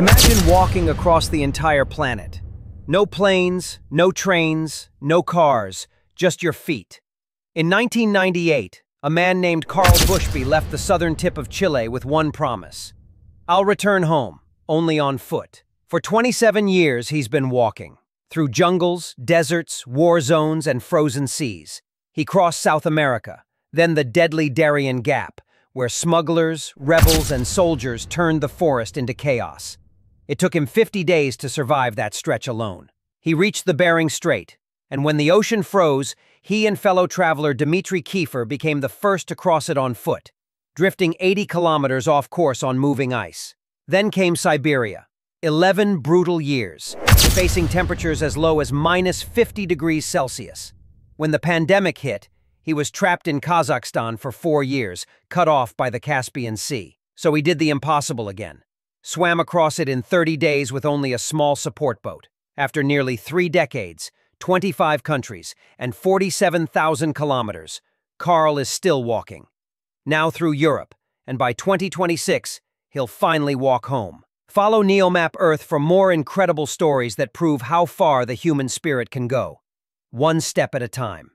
Imagine walking across the entire planet. No planes, no trains, no cars, just your feet. In 1998, a man named Karl Bushby left the southern tip of Chile with one promise. I'll return home, only on foot. For 27 years, he's been walking. Through jungles, deserts, war zones, and frozen seas. He crossed South America, then the deadly Darien Gap, where smugglers, rebels, and soldiers turned the forest into chaos. It took him 50 days to survive that stretch alone. He reached the Bering Strait, and when the ocean froze, he and fellow traveler Dimitri Kieffer became the first to cross it on foot, drifting 80 kilometers off course on moving ice. Then came Siberia. 11 brutal years, facing temperatures as low as minus 50 degrees Celsius. When the pandemic hit, he was trapped in Kazakhstan for four years, cut off by the Caspian Sea. So he did the impossible again swam across it in 30 days with only a small support boat. After nearly three decades, 25 countries, and 47,000 kilometers, Karl is still walking. Now through Europe, and by 2026, he'll finally walk home. Follow NeoMap Earth for more incredible stories that prove how far the human spirit can go. One step at a time.